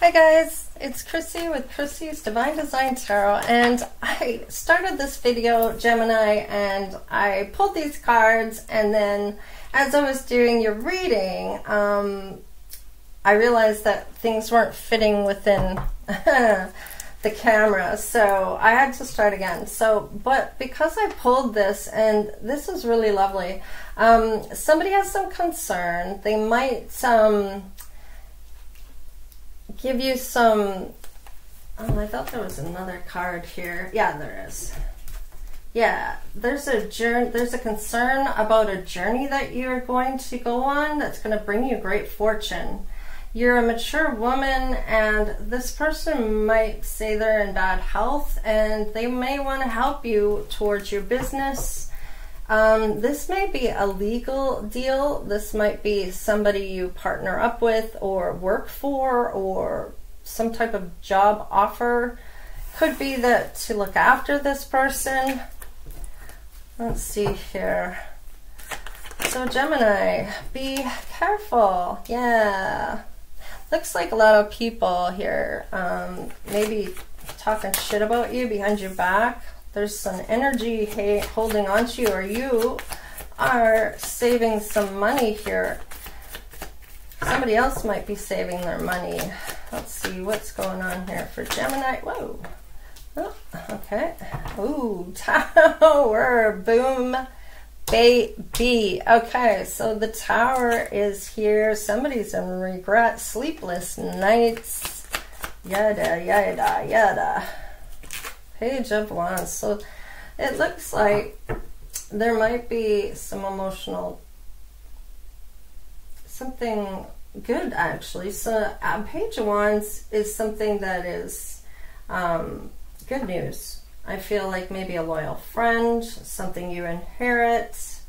Hi guys, it's Chrissie with Chrissie's Divine Design Tarot and I started this video, Gemini, and I pulled these cards and then as I was doing your reading, um, I realized that things weren't fitting within the camera, so I had to start again. So, but because I pulled this, and this is really lovely, um, somebody has some concern. They might um, give you some. Oh, I thought there was another card here. Yeah, there is. Yeah, there's a journey. There's a concern about a journey that you're going to go on that's going to bring you great fortune. You're a mature woman, and this person might say they're in bad health, and they may want to help you towards your business. Um, this may be a legal deal. This might be somebody you partner up with, or work for, or some type of job offer. Could be that to look after this person. Let's see here. So, Gemini, be careful. Yeah. Looks like a lot of people here um, maybe talking shit about you behind your back. There's some energy holding on to you, or you are saving some money here. Somebody else might be saving their money. Let's see what's going on here for Gemini. Whoa. Oh, okay. Ooh, tower. Boom baby. Okay, so the tower is here. Somebody's in regret, sleepless nights, yada, yada, yada. Page of Wands. So it looks like there might be some emotional, something good actually. So uh, Page of Wands is something that is um, good news I feel like maybe a loyal friend, something you inherit,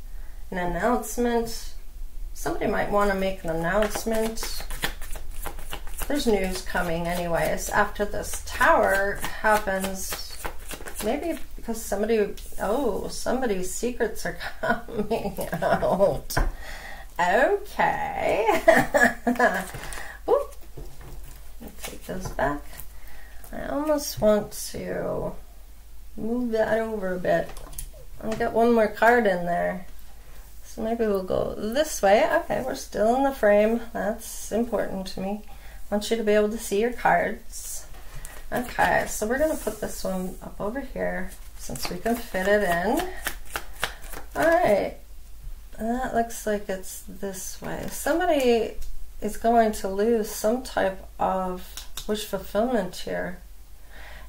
an announcement. Somebody might want to make an announcement. There's news coming, anyways. After this tower happens, maybe because somebody, oh, somebody's secrets are coming out. Okay. Oop. Take those back. I almost want to move that over a bit. I've got one more card in there. So maybe we'll go this way. Okay, we're still in the frame. That's important to me. I want you to be able to see your cards. Okay, so we're going to put this one up over here since we can fit it in. Alright, that looks like it's this way. Somebody is going to lose some type of wish fulfillment here.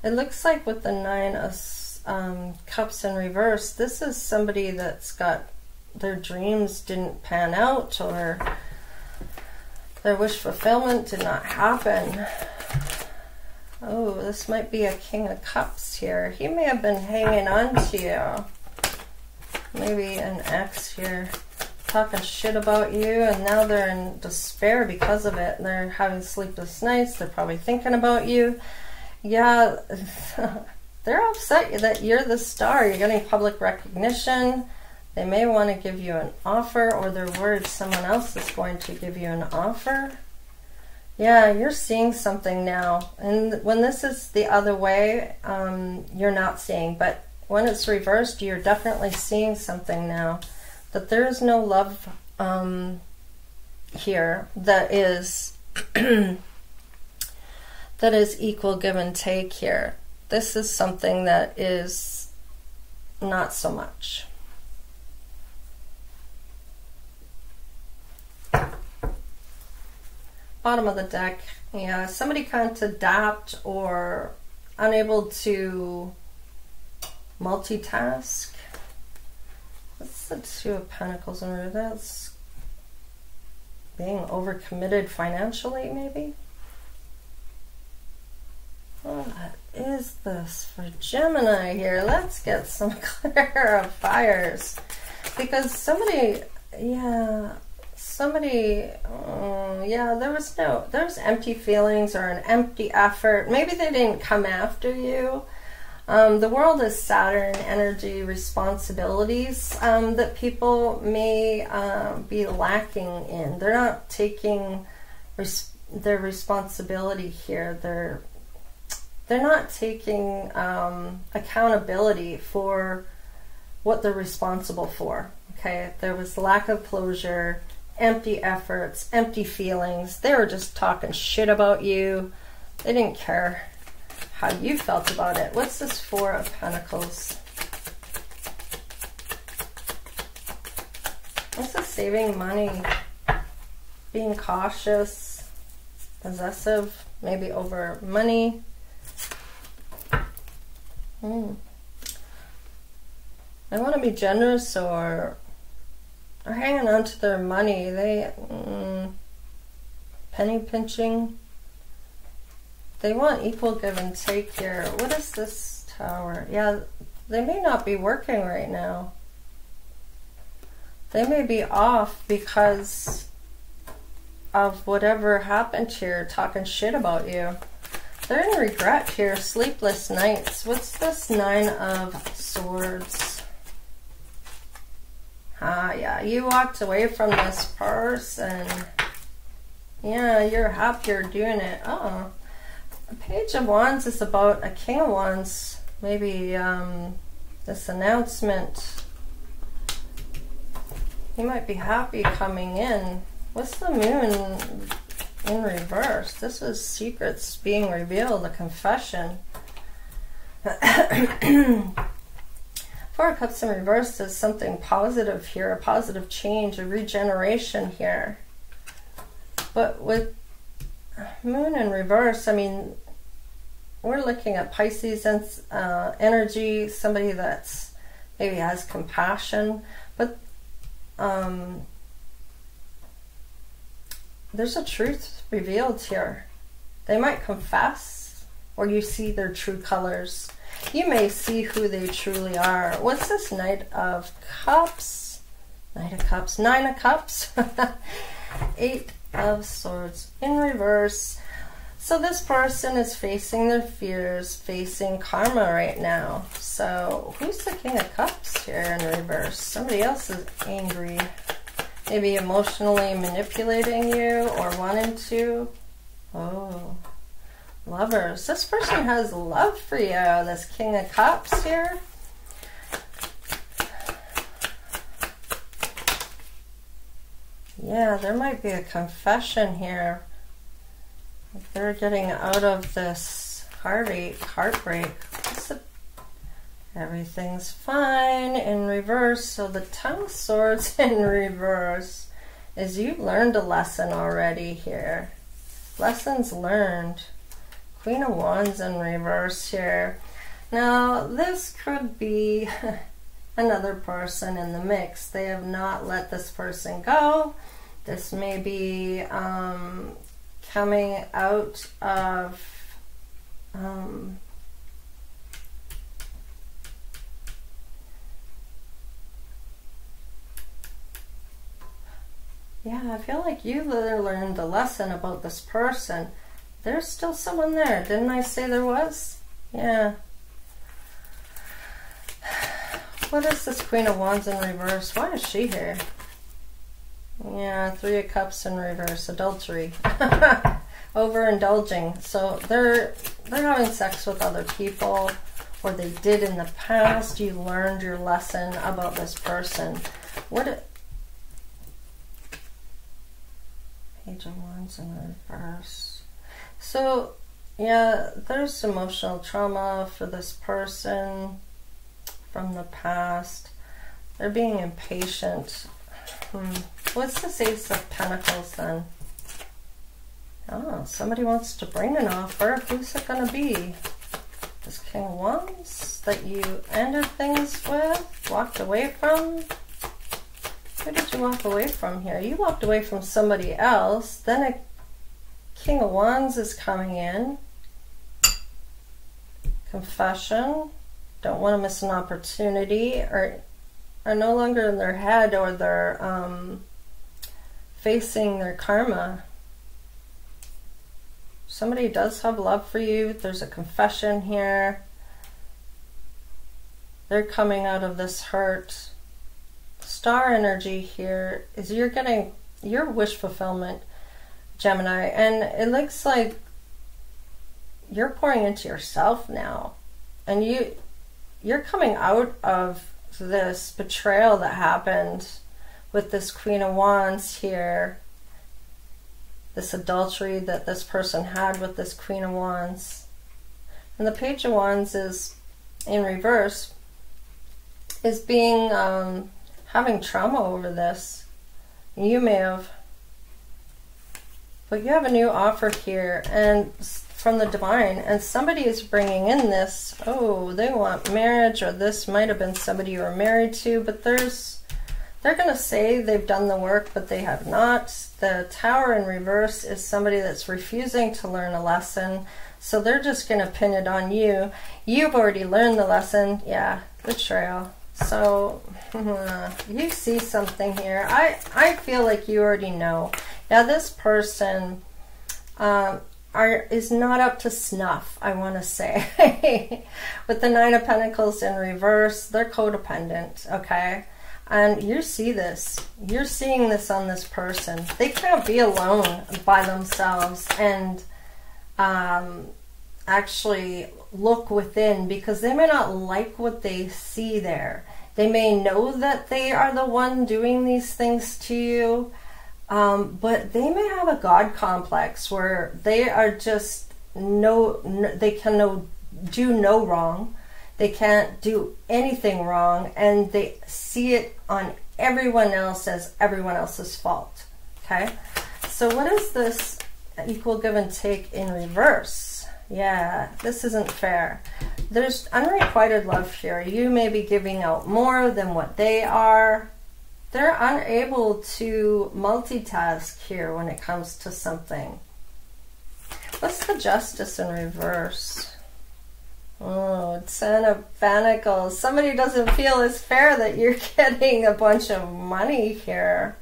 It looks like with the Nine of um, Cups in reverse, this is somebody that's got their dreams didn't pan out or their wish fulfillment did not happen. Oh, this might be a King of Cups here. He may have been hanging on to you. Maybe an ex here talking shit about you and now they're in despair because of it. They're having sleepless nights. They're probably thinking about you. Yeah. they're upset that you're the star. You're getting public recognition. They may want to give you an offer, or they're worried someone else is going to give you an offer. Yeah, you're seeing something now. And when this is the other way, um, you're not seeing. But when it's reversed, you're definitely seeing something now. That there is no love um, here that is that is equal give and take here this is something that is not so much. Bottom of the deck, yeah, somebody can't adapt or unable to multitask. That's the Two of Pentacles and that's being overcommitted financially, maybe. What is this for Gemini here? Let's get some clarifiers. Because somebody, yeah, somebody, uh, yeah, there was no, there was empty feelings or an empty effort. Maybe they didn't come after you. Um, the world is Saturn energy responsibilities um, that people may uh, be lacking in. They're not taking, their responsibility here. They're they're not taking um, accountability for what they're responsible for. Okay, there was lack of closure, empty efforts, empty feelings. They were just talking shit about you. They didn't care how you felt about it. What's this Four of Pentacles? This saving money? Being cautious, possessive, maybe over money. Hmm. They want to be generous or are hanging on to their money. They mm, penny pinching. They want equal give and take here. What is this tower? Yeah, they may not be working right now. They may be off because of whatever happened here, talking shit about you. They're in regret here, sleepless nights. What's this Nine of Swords? Ah, yeah, you walked away from this person. Yeah, you're happier doing it. Oh, Page of Wands is about a King of Wands. Maybe um, this announcement. You might be happy coming in. What's the moon in reverse? This is secrets being revealed, a confession. Four of Cups in reverse is something positive here, a positive change, a regeneration here. But with Moon in reverse, I mean, we're looking at Pisces uh, energy, somebody that's maybe has compassion, but um, there's a truth revealed here. They might confess, or you see their true colors you may see who they truly are. What's this Knight of Cups? Knight of Cups, Nine of Cups, Eight of Swords in reverse. So this person is facing their fears, facing karma right now. So who's the King of Cups here in reverse? Somebody else is angry. Maybe emotionally manipulating you or wanting to. Oh. Lovers. This person has love for you. This King of Cups here. Yeah, there might be a confession here. they're getting out of this heartache, heartbreak. Everything's fine in reverse. So the of Swords in reverse is you've learned a lesson already here. Lessons learned. Queen of Wands in reverse here. Now, this could be another person in the mix. They have not let this person go. This may be um, coming out of um, yeah, I feel like you learned a lesson about this person there's still someone there. Didn't I say there was? Yeah. What is this Queen of Wands in reverse? Why is she here? Yeah, Three of Cups in reverse. Adultery. Overindulging. So they're they're having sex with other people or they did in the past. You learned your lesson about this person. What Page of Wands in reverse. So, yeah, there's emotional trauma for this person from the past. They're being impatient. Hmm. What's this Ace of Pentacles then? Oh, somebody wants to bring an offer. Who's it going to be? This King of Wands that you ended things with, walked away from? Who did you walk away from here? You walked away from somebody else. Then it King of Wands is coming in. Confession. Don't want to miss an opportunity. Or are no longer in their head or they're um, facing their karma. Somebody does have love for you. There's a confession here. They're coming out of this hurt. Star energy here is you're getting your wish fulfillment Gemini, and it looks like you're pouring into yourself now. And you you're coming out of this betrayal that happened with this Queen of Wands here. This adultery that this person had with this Queen of Wands. And the Page of Wands is in reverse, is being um, having trauma over this. You may have, but you have a new offer here, and from the divine, and somebody is bringing in this. Oh, they want marriage, or this might have been somebody you were married to, but there's. They're going to say they've done the work, but they have not. The tower in reverse is somebody that's refusing to learn a lesson. So they're just going to pin it on you. You've already learned the lesson. Yeah, betrayal. So you see something here. I, I feel like you already know. Now this person um, are is not up to snuff, I want to say. With the Nine of Pentacles in reverse, they're codependent, okay? And you see this. You're seeing this on this person. They can't be alone by themselves and um, actually look within because they may not like what they see there. They may know that they are the one doing these things to you, um, but they may have a God complex where they are just no, no they can no, do no wrong. They can't do anything wrong, and they see it on everyone else as everyone else's fault. Okay, so what is this equal give and take in reverse? Yeah, this isn't fair. There's unrequited love here. You may be giving out more than what they are. They're unable to multitask here when it comes to something. What's the justice in reverse? Oh, Ten of Pentacles. Somebody doesn't feel it's fair that you're getting a bunch of money here.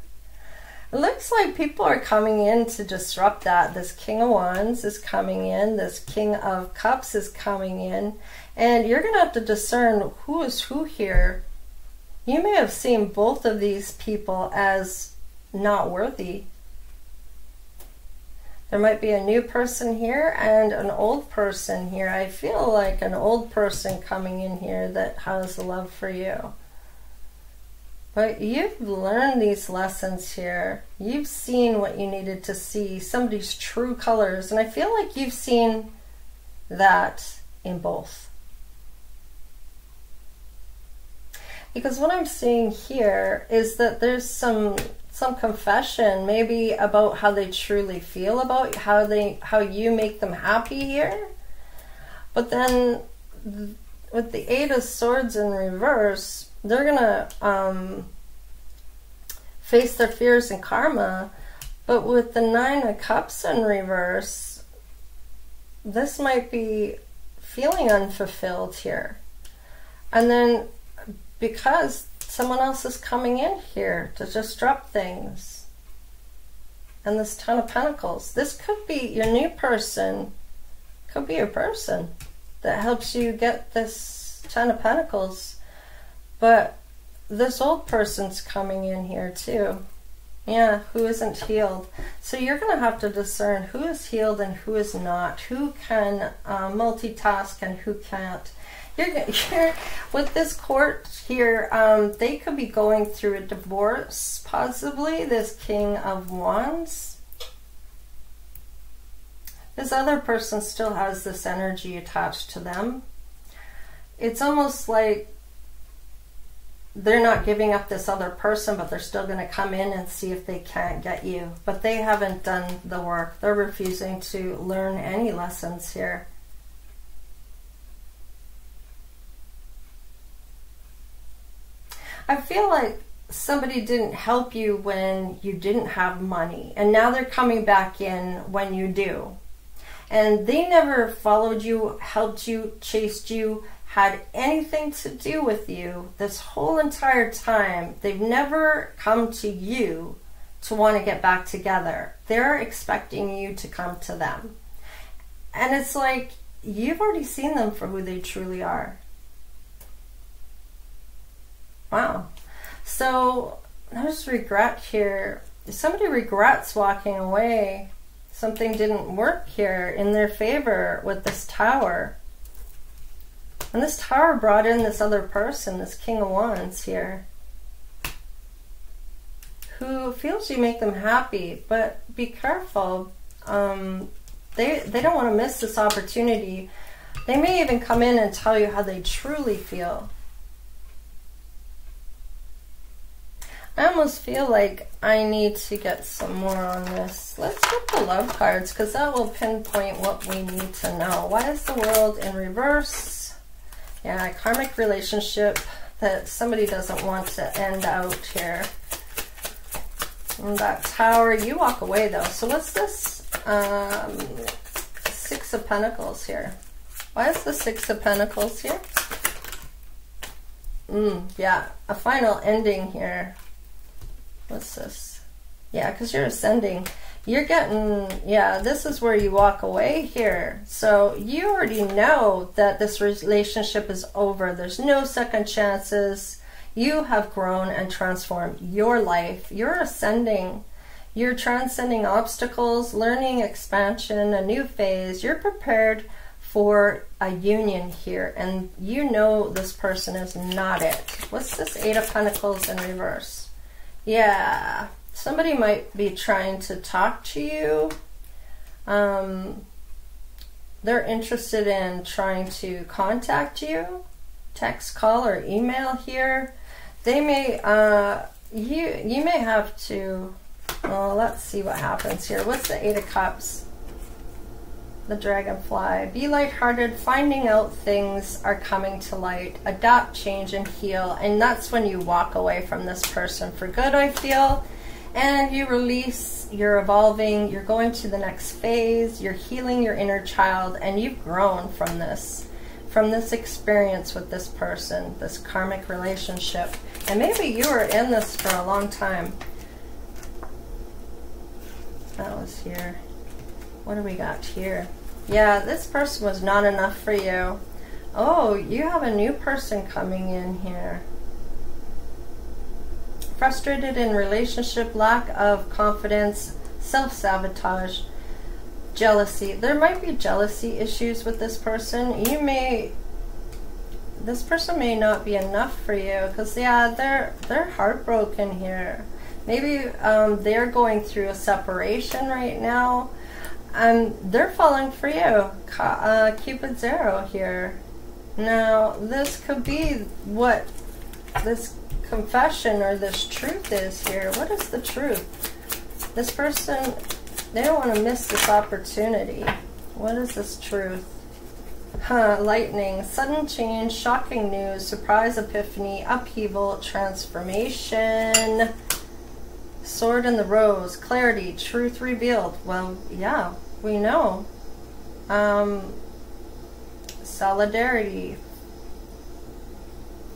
It looks like people are coming in to disrupt that. This King of Wands is coming in. This King of Cups is coming in. And you're going to have to discern who is who here. You may have seen both of these people as not worthy. There might be a new person here and an old person here. I feel like an old person coming in here that has love for you. But you've learned these lessons here. You've seen what you needed to see, somebody's true colors. And I feel like you've seen that in both. Because what I'm seeing here is that there's some some confession maybe about how they truly feel about how they how you make them happy here. But then with the Eight of Swords in reverse, they're gonna um, face their fears and karma. But with the Nine of Cups in reverse, this might be feeling unfulfilled here. And then because someone else is coming in here to disrupt things. And this Ten of Pentacles. This could be your new person, could be your person that helps you get this Ten of Pentacles but this old person's coming in here too. Yeah, who isn't healed. So you're going to have to discern who is healed and who is not, who can uh, multitask and who can't. You're, you're, with this court here, um, they could be going through a divorce, possibly, this King of Wands. This other person still has this energy attached to them. It's almost like they're not giving up this other person, but they're still going to come in and see if they can't get you. But they haven't done the work. They're refusing to learn any lessons here. I feel like somebody didn't help you when you didn't have money, and now they're coming back in when you do. And they never followed you, helped you, chased you, had anything to do with you this whole entire time. They've never come to you to want to get back together. They're expecting you to come to them. And it's like you've already seen them for who they truly are. Wow. So there's regret here. If somebody regrets walking away something didn't work here in their favor with this tower. And this tower brought in this other person, this King of Wands here, who feels you make them happy, but be careful. Um, they, they don't want to miss this opportunity. They may even come in and tell you how they truly feel. I almost feel like I need to get some more on this. Let's get the love cards because that will pinpoint what we need to know. Why is the world in reverse? Yeah, karmic relationship that somebody doesn't want to end out here. And that tower, you walk away though. So what's this? Um, Six of Pentacles here. Why is the Six of Pentacles here? Mm, yeah, a final ending here what's this? Yeah, because you're ascending. You're getting, yeah, this is where you walk away here. So you already know that this relationship is over. There's no second chances. You have grown and transformed your life. You're ascending. You're transcending obstacles, learning expansion, a new phase. You're prepared for a union here. And you know this person is not it. What's this Eight of Pentacles in reverse? Yeah, somebody might be trying to talk to you. Um, they're interested in trying to contact you, text, call, or email here. They may, uh, you, you may have to, well, let's see what happens here. What's the Eight of Cups? The dragonfly. Be lighthearted, finding out things are coming to light. Adapt, change, and heal. And that's when you walk away from this person for good, I feel. And you release, you're evolving, you're going to the next phase, you're healing your inner child, and you've grown from this. From this experience with this person, this karmic relationship. And maybe you were in this for a long time. That was here. What do we got here? Yeah, this person was not enough for you. Oh, you have a new person coming in here. Frustrated in relationship, lack of confidence, self-sabotage, jealousy. There might be jealousy issues with this person. You may this person may not be enough for you because yeah they're they're heartbroken here maybe um, they're going through a separation right now and they're falling for you. Uh, Cupid Zero here. Now, this could be what this confession or this truth is here. What is the truth? This person, they don't want to miss this opportunity. What is this truth? Huh, lightning, sudden change, shocking news, surprise epiphany, upheaval, transformation. Sword in the Rose, clarity, truth revealed. Well, yeah, we know. Um, solidarity,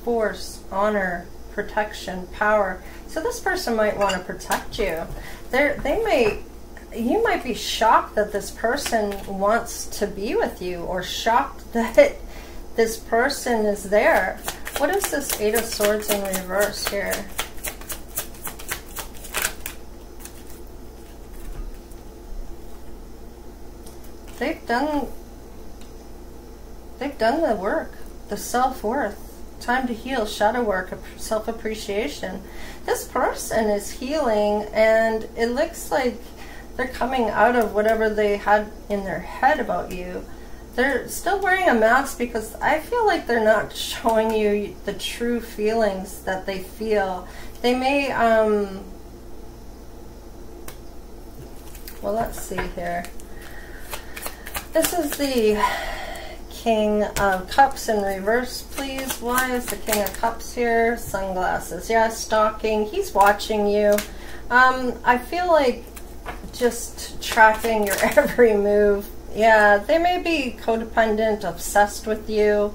force, honor, protection, power. So this person might want to protect you. They're, they may you might be shocked that this person wants to be with you or shocked that this person is there. What is this Eight of Swords in reverse here? They've done they've done the work, the self-worth, time to heal, shadow work, self-appreciation. This person is healing and it looks like they're coming out of whatever they had in their head about you. They're still wearing a mask because I feel like they're not showing you the true feelings that they feel. They may, um, well, let's see here. This is the King of Cups in reverse, please. Why is the King of Cups here? Sunglasses. Yeah, stalking. He's watching you. Um, I feel like just tracking your every move. Yeah, they may be codependent, obsessed with you.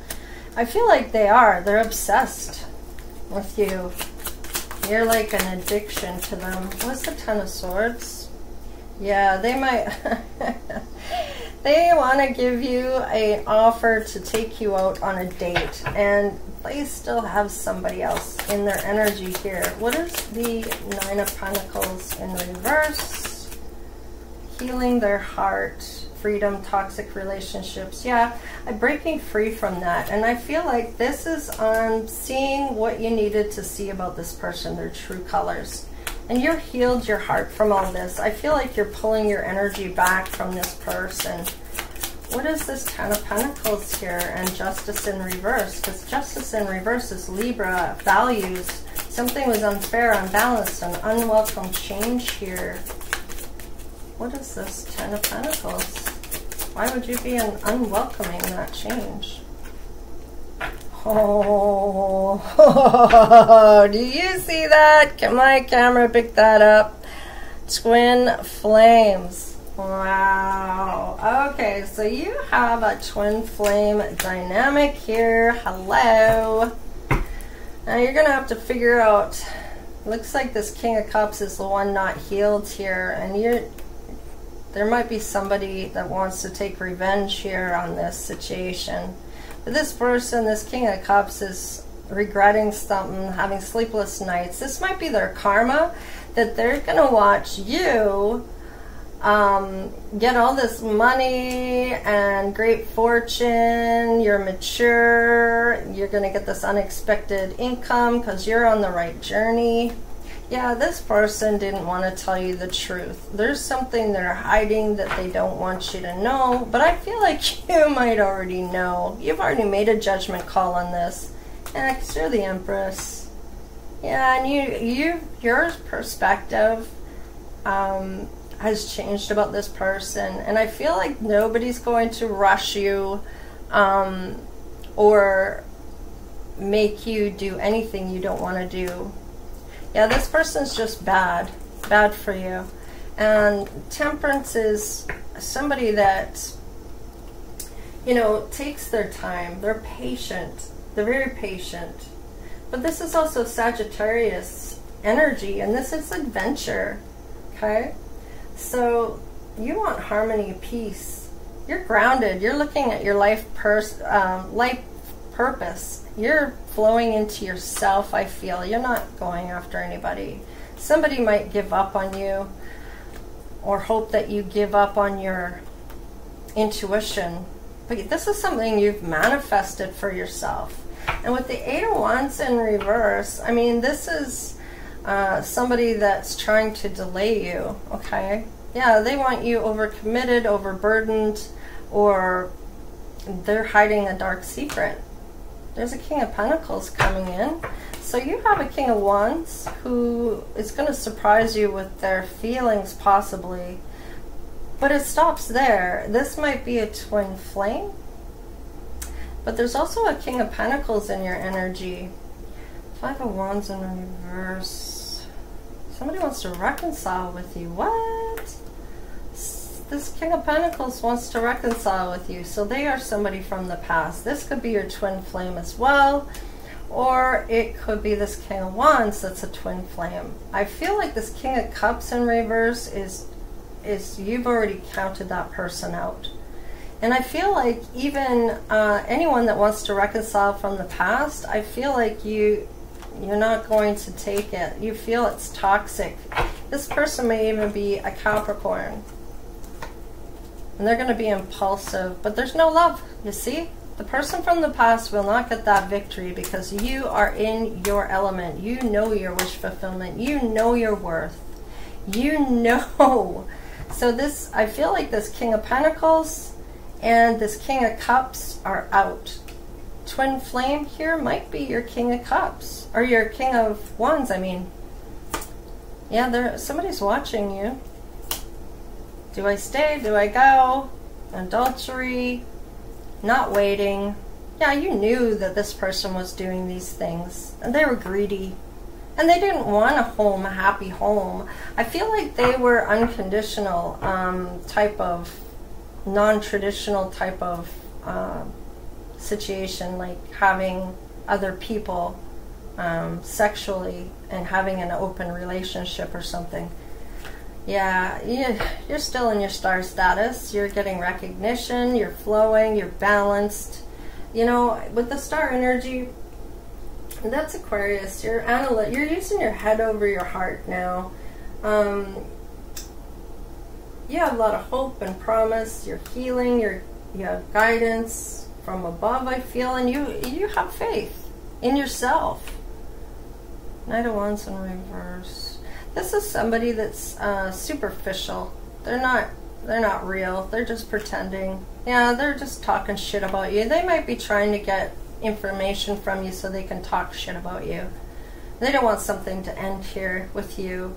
I feel like they are. They're obsessed with you. You're like an addiction to them. What's the Ten of Swords? Yeah, they might... they want to give you an offer to take you out on a date and they still have somebody else in their energy here. What is the Nine of Pentacles in reverse? healing their heart, freedom, toxic relationships. Yeah, I'm breaking free from that. And I feel like this is on seeing what you needed to see about this person, their true colors. And you're healed your heart from all this. I feel like you're pulling your energy back from this person. What is this Ten of Pentacles here and Justice in Reverse? Because Justice in Reverse is Libra, values. Something was unfair, unbalanced, an unwelcome change here. What is this Ten of Pentacles? Why would you be an unwelcoming that change? Oh, do you see that? Can my camera pick that up? Twin flames. Wow. Okay, so you have a twin flame dynamic here. Hello. Now you're going to have to figure out, looks like this King of Cups is the one not healed here. And you're, there might be somebody that wants to take revenge here on this situation. But this person, this King of Cups, is regretting something, having sleepless nights. This might be their karma that they're going to watch you um, get all this money and great fortune. You're mature. You're going to get this unexpected income because you're on the right journey. Yeah, this person didn't want to tell you the truth. There's something they're hiding that they don't want you to know, but I feel like you might already know. You've already made a judgment call on this. Yeah, you're the Empress. Yeah, and you, you, your perspective um, has changed about this person. And I feel like nobody's going to rush you um, or make you do anything you don't want to do. Yeah, this person's just bad. Bad for you. And temperance is somebody that, you know, takes their time. They're patient. They're very patient. But this is also Sagittarius energy, and this is adventure. Okay? So you want harmony, peace. You're grounded. You're looking at your life pers- um, life purpose. You're flowing into yourself. I feel you're not going after anybody. Somebody might give up on you, or hope that you give up on your intuition. But this is something you've manifested for yourself. And with the Eight of Wands in reverse, I mean, this is uh, somebody that's trying to delay you, okay? Yeah, they want you overcommitted, overburdened, or they're hiding a dark secret. There's a King of Pentacles coming in. So you have a King of Wands who is going to surprise you with their feelings, possibly. But it stops there. This might be a twin flame. But there's also a King of Pentacles in your energy. Five of Wands in reverse. Somebody wants to reconcile with you. What? This King of Pentacles wants to reconcile with you. So they are somebody from the past. This could be your twin flame as well. Or it could be this King of Wands that's a twin flame. I feel like this King of Cups in reverse is is you've already counted that person out. And I feel like even uh, anyone that wants to reconcile from the past, I feel like you you're not going to take it. You feel it's toxic. This person may even be a Capricorn. And they're going to be impulsive, but there's no love, you see? The person from the past will not get that victory because you are in your element. You know your wish fulfillment. You know your worth. You know. So this, I feel like this King of Pentacles and this King of Cups are out twin flame here might be your king of cups. Or your king of wands i mean. Yeah there somebody's watching you. Do i stay? Do i go? Adultery? Not waiting? Yeah you knew that this person was doing these things. And they were greedy. And they didn't want a home a happy home. I feel like they were unconditional um, type of non-traditional type of uh, situation like having other people um, sexually and having an open relationship or something. Yeah, you're still in your star status. You're getting recognition. You're flowing. You're balanced. You know, with the star energy, that's Aquarius. You're analy- You're using your head over your heart now. Um, you have a lot of hope and promise. You're healing. You're you have guidance from above. I feel, and you you have faith in yourself. Knight of Wands in reverse. This is somebody that's uh, superficial. They're not they're not real. They're just pretending. Yeah, they're just talking shit about you. They might be trying to get information from you so they can talk shit about you. They don't want something to end here with you.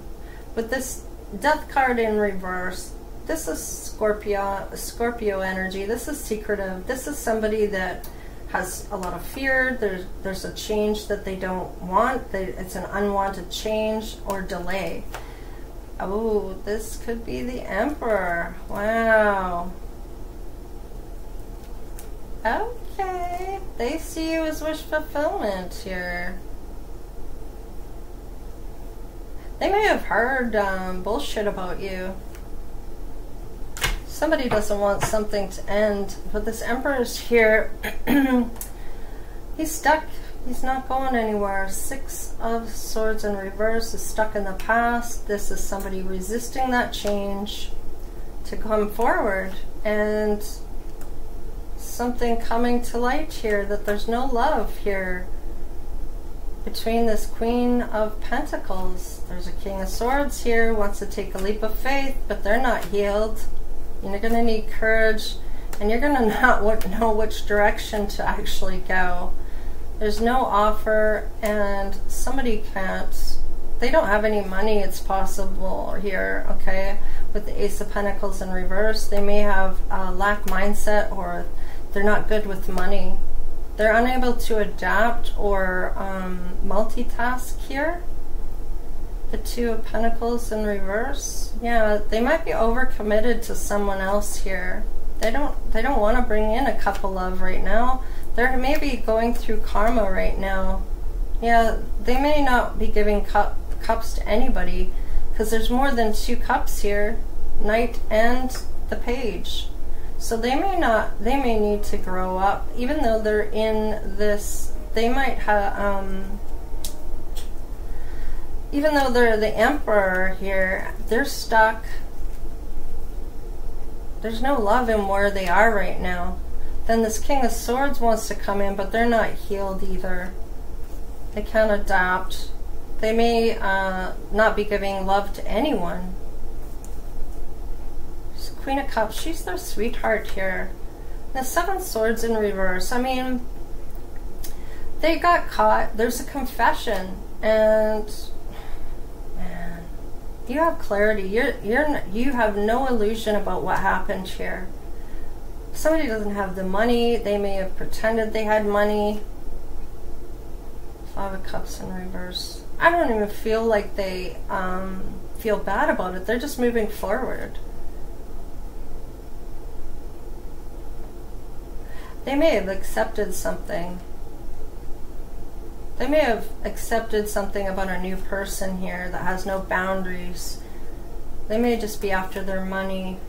But this death card in reverse, this is Scorpio Scorpio energy. This is secretive. This is somebody that has a lot of fear. There's there's a change that they don't want. They, it's an unwanted change or delay. Oh, this could be the Emperor. Wow. Okay. They see you as wish fulfillment here. They may have heard um, bullshit about you. Somebody doesn't want something to end, but this Emperor's here. He's stuck. He's not going anywhere. Six of Swords in reverse is stuck in the past. This is somebody resisting that change to come forward. And something coming to light here that there's no love here between this Queen of Pentacles. There's a King of Swords here, wants to take a leap of faith, but they're not healed. You're going to need courage, and you're going to not know which direction to actually go. There's no offer, and somebody can't. They don't have any money, it's possible here, okay? With the Ace of Pentacles in reverse, they may have a lack mindset or they're not good with money. They're unable to adapt or um, multitask here the Two of Pentacles in reverse. Yeah, they might be overcommitted to someone else here. They don't they don't want to bring in a couple of right now. They're maybe going through karma right now. Yeah, they may not be giving cup, cups to anybody because there's more than two cups here, Knight and the Page. So they may not, they may need to grow up, even though they're in this, they might have, um, even though they're the emperor here, they're stuck. There's no love in where they are right now. Then this King of Swords wants to come in, but they're not healed either. They can't adapt. They may uh, not be giving love to anyone. Queen of Cups, she's their sweetheart here. The Seven Swords in reverse. I mean, they got caught. There's a confession, and you have clarity. You're you're you have no illusion about what happened here. Somebody doesn't have the money. They may have pretended they had money. Five of Cups in reverse. I don't even feel like they um, feel bad about it. They're just moving forward. They may have accepted something they may have accepted something about a new person here that has no boundaries. They may just be after their money.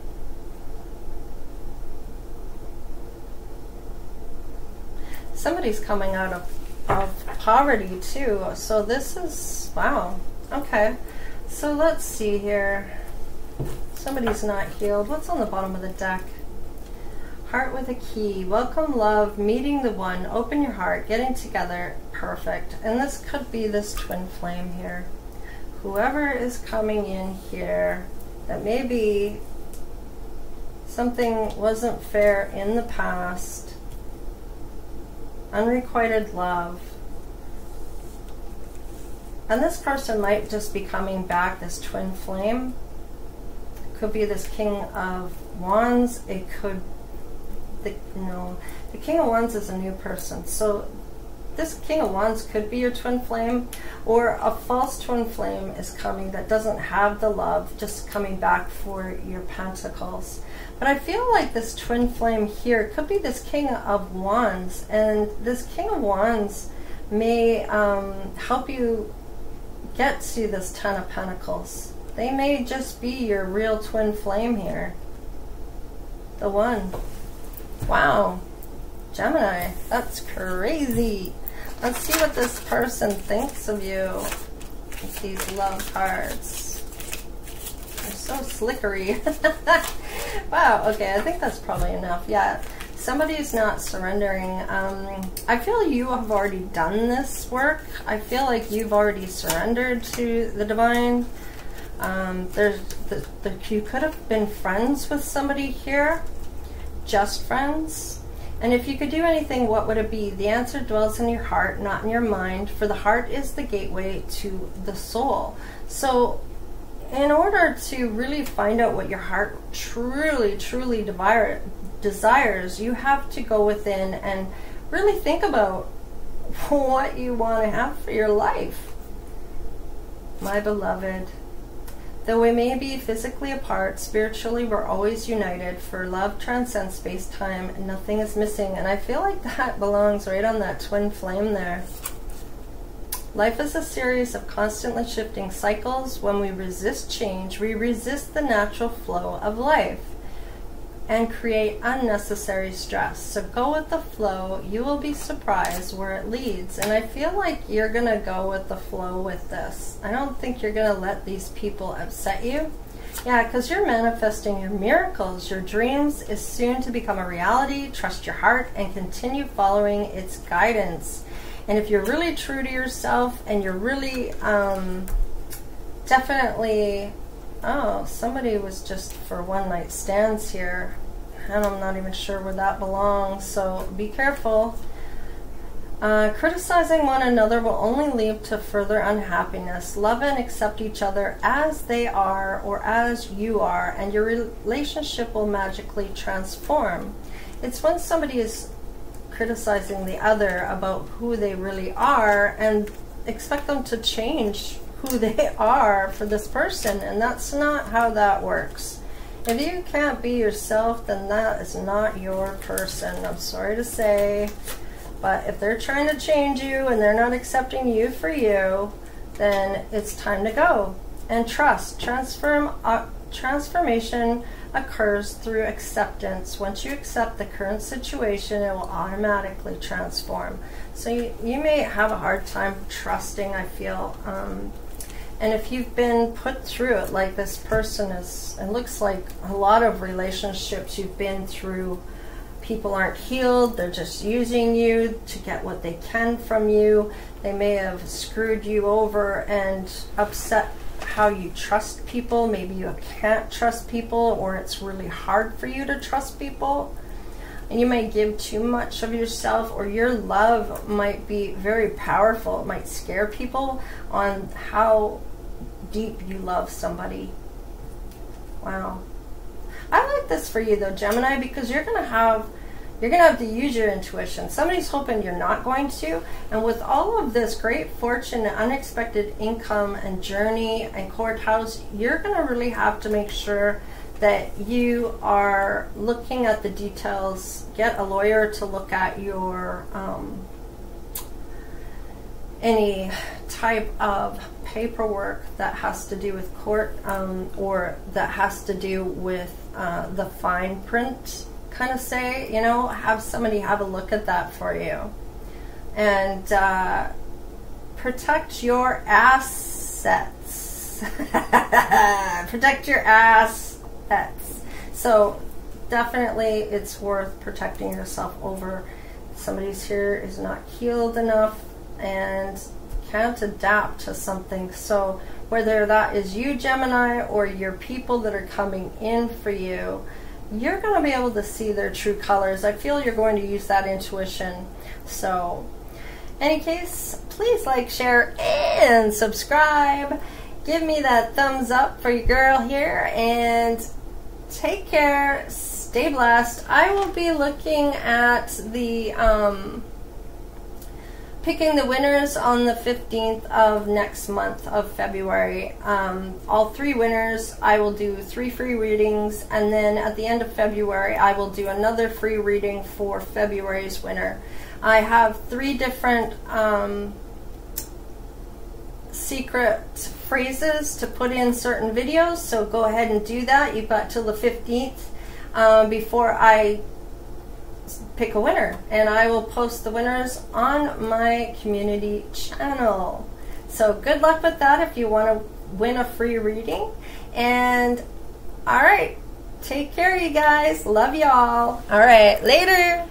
Somebody's coming out of, of poverty too. So this is, wow. Okay. So let's see here. Somebody's not healed. What's on the bottom of the deck? Heart with a key. Welcome, love, meeting the one. Open your heart, getting together. Perfect. And this could be this twin flame here. Whoever is coming in here, that maybe something wasn't fair in the past. Unrequited love. And this person might just be coming back, this twin flame. Could be this King of Wands. It could the no, the King of Wands is a new person. So this King of Wands could be your twin flame, or a false twin flame is coming that doesn't have the love, just coming back for your pentacles. But I feel like this twin flame here could be this King of Wands, and this King of Wands may um, help you get to this Ten of Pentacles. They may just be your real twin flame here. The one. Wow. Gemini, that's crazy. Let's see what this person thinks of you with these love cards. They're so slickery. wow, okay, I think that's probably enough. Yeah, somebody's not surrendering. Um, I feel you have already done this work. I feel like you've already surrendered to the divine. Um, there's the, the, you could have been friends with somebody here, just friends. And if you could do anything, what would it be? The answer dwells in your heart, not in your mind, for the heart is the gateway to the soul. So, in order to really find out what your heart truly, truly desire, desires, you have to go within and really think about what you want to have for your life. My beloved, Though we may be physically apart, spiritually we're always united, for love transcends space time and nothing is missing. And I feel like that belongs right on that twin flame there. Life is a series of constantly shifting cycles. When we resist change, we resist the natural flow of life and create unnecessary stress. So go with the flow. You will be surprised where it leads. And I feel like you're going to go with the flow with this. I don't think you're going to let these people upset you. Yeah, because you're manifesting your miracles. Your dreams is soon to become a reality. Trust your heart and continue following its guidance. And if you're really true to yourself and you're really um, definitely Oh, somebody was just for one night stands here. And I'm not even sure where that belongs, so be careful. Uh, criticizing one another will only lead to further unhappiness. Love and accept each other as they are or as you are, and your relationship will magically transform. It's when somebody is criticizing the other about who they really are and expect them to change who they are for this person, and that's not how that works. If you can't be yourself, then that is not your person. I'm sorry to say. But if they're trying to change you and they're not accepting you for you, then it's time to go. And trust. Transform, uh, transformation occurs through acceptance. Once you accept the current situation, it will automatically transform. So you, you may have a hard time trusting, I feel. Um, and if you've been put through it, like this person is, it looks like a lot of relationships you've been through, people aren't healed, they're just using you to get what they can from you. They may have screwed you over and upset how you trust people. Maybe you can't trust people, or it's really hard for you to trust people. And you might give too much of yourself, or your love might be very powerful. It might scare people on how deep you love somebody. Wow. I like this for you though, Gemini, because you're gonna have you're gonna have to use your intuition. Somebody's hoping you're not going to, and with all of this great fortune and unexpected income and journey and courthouse, you're gonna really have to make sure that you are looking at the details. Get a lawyer to look at your um, any type of paperwork that has to do with court um, or that has to do with uh, the fine print, kind of say, you know, have somebody have a look at that for you. And uh, protect your assets. protect your assets. So definitely it's worth protecting yourself over somebody's here is not healed enough and can't adapt to something. So whether that is you, Gemini, or your people that are coming in for you, you're going to be able to see their true colors. I feel you're going to use that intuition. So, any case, please like, share, and subscribe. Give me that thumbs up for your girl here, and take care. Stay blessed. I will be looking at the um, picking the winners on the 15th of next month of February. Um, all three winners, I will do three free readings, and then at the end of February, I will do another free reading for February's winner. I have three different um, secret phrases to put in certain videos, so go ahead and do that. You've got till the 15th um, before I pick a winner and I will post the winners on my community channel. So good luck with that if you want to win a free reading and All right. Take care, you guys. Love y'all. All right. Later.